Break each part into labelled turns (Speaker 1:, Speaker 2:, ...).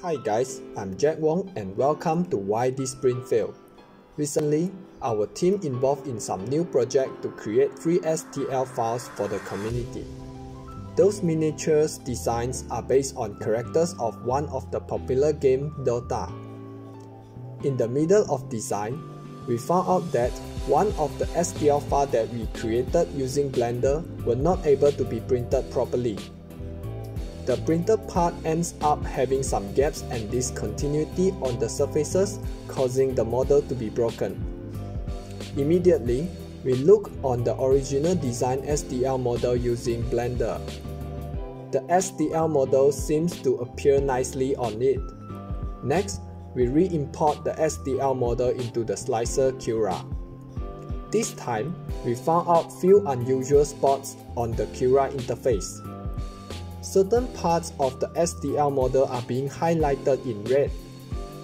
Speaker 1: Hi guys, I'm Jack Wong and welcome to Why This Print Fail. Recently, our team involved in some new project to create free STL files for the community. Those miniatures designs are based on characters of one of the popular game Dota. In the middle of design, we found out that one of the STL file that we created using Blender were not able to be printed properly. The printed part ends up having some gaps and discontinuity on the surfaces causing the model to be broken. Immediately, we look on the original design STL model using Blender. The STL model seems to appear nicely on it. Next, we re-import the STL model into the slicer Cura. This time, we found out few unusual spots on the Cura interface certain parts of the STL model are being highlighted in red.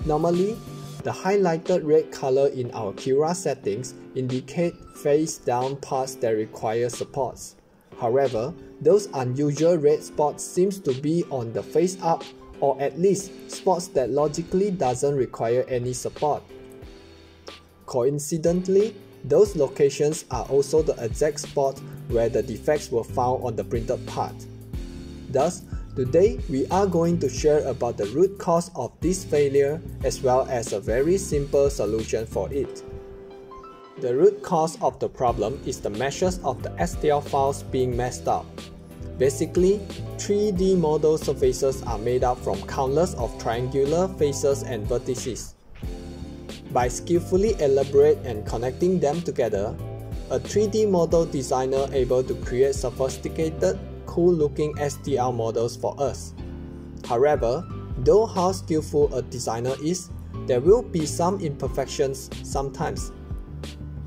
Speaker 1: Normally, the highlighted red color in our Cura settings indicate face down parts that require supports. However, those unusual red spots seems to be on the face up or at least spots that logically doesn't require any support. Coincidentally, those locations are also the exact spot where the defects were found on the printed part. Thus, today we are going to share about the root cause of this failure as well as a very simple solution for it. The root cause of the problem is the meshes of the STL files being messed up. Basically, 3D model surfaces are made up from countless of triangular faces and vertices. By skillfully elaborate and connecting them together, a 3D model designer able to create sophisticated cool looking STL models for us. However, though how skillful a designer is, there will be some imperfections sometimes.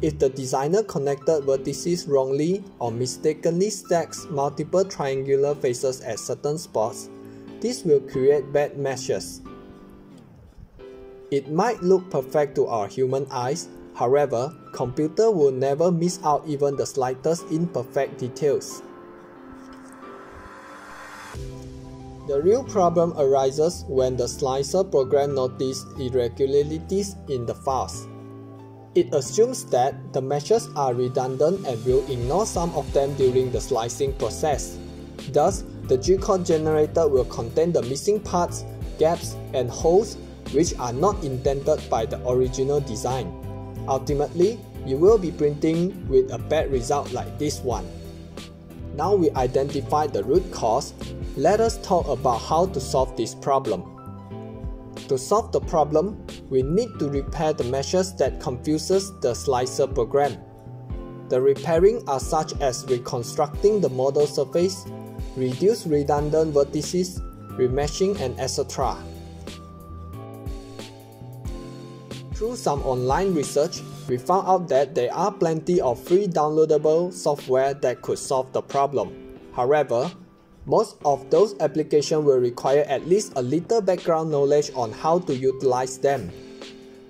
Speaker 1: If the designer connected vertices wrongly or mistakenly stacks multiple triangular faces at certain spots, this will create bad meshes. It might look perfect to our human eyes, however, computer will never miss out even the slightest imperfect details. The real problem arises when the slicer program notices irregularities in the files. It assumes that the meshes are redundant and will ignore some of them during the slicing process. Thus, the G-code generator will contain the missing parts, gaps, and holes which are not intended by the original design. Ultimately, you will be printing with a bad result like this one. Now we identify the root cause, let us talk about how to solve this problem. To solve the problem, we need to repair the meshes that confuses the slicer program. The repairing are such as reconstructing the model surface, reduce redundant vertices, remeshing and etc. Through some online research, we found out that there are plenty of free downloadable software that could solve the problem. However, most of those applications will require at least a little background knowledge on how to utilize them.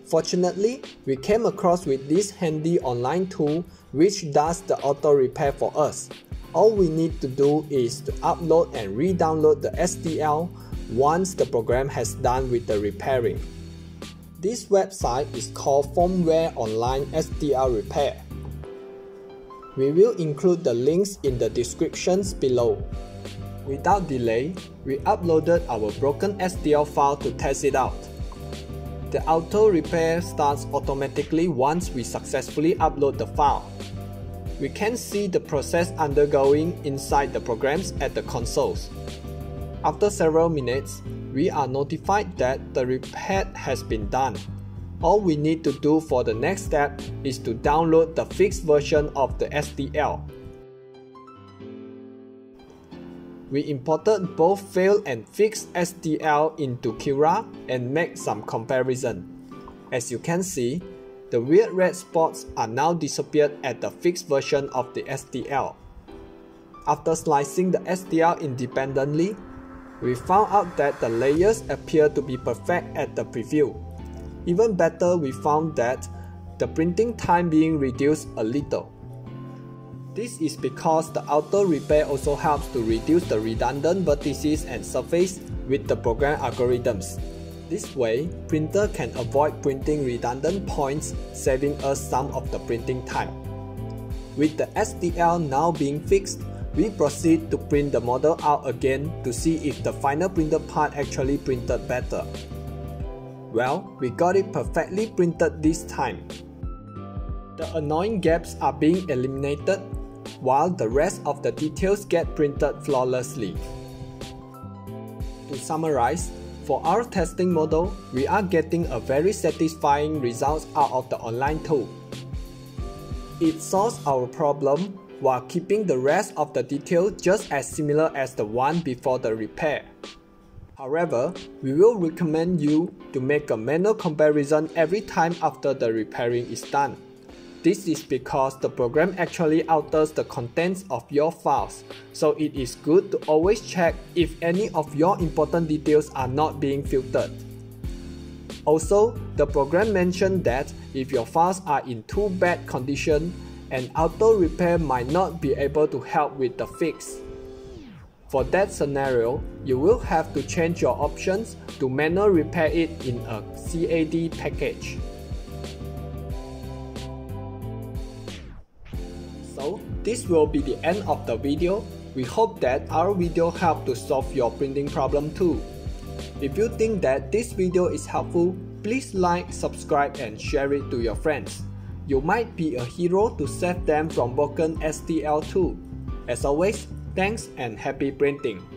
Speaker 1: Fortunately, we came across with this handy online tool which does the auto repair for us. All we need to do is to upload and re-download the STL once the program has done with the repairing. This website is called Formware Online STL Repair. We will include the links in the descriptions below. Without delay, we uploaded our broken STL file to test it out. The auto repair starts automatically once we successfully upload the file. We can see the process undergoing inside the programs at the consoles. After several minutes, we are notified that the repair has been done. All we need to do for the next step is to download the fixed version of the STL. We imported both failed and fixed STL into Cura and make some comparison. As you can see, the weird red spots are now disappeared at the fixed version of the STL. After slicing the STL independently, we found out that the layers appear to be perfect at the preview. Even better, we found that the printing time being reduced a little. This is because the auto repair also helps to reduce the redundant vertices and surface with the program algorithms. This way, printer can avoid printing redundant points, saving us some of the printing time. With the STL now being fixed, we proceed to print the model out again to see if the final printed part actually printed better. Well, we got it perfectly printed this time. The annoying gaps are being eliminated, while the rest of the details get printed flawlessly. To summarize, for our testing model, we are getting a very satisfying results out of the online tool. It solves our problem while keeping the rest of the detail just as similar as the one before the repair. However, we will recommend you to make a manual comparison every time after the repairing is done. This is because the program actually alters the contents of your files, so it is good to always check if any of your important details are not being filtered. Also, the program mentioned that if your files are in too bad condition, an auto repair might not be able to help with the fix. For that scenario, you will have to change your options to manual repair it in a CAD package. This will be the end of the video. We hope that our video helped to solve your printing problem too. If you think that this video is helpful, please like, subscribe and share it to your friends. You might be a hero to save them from broken STL too. As always, thanks and happy printing!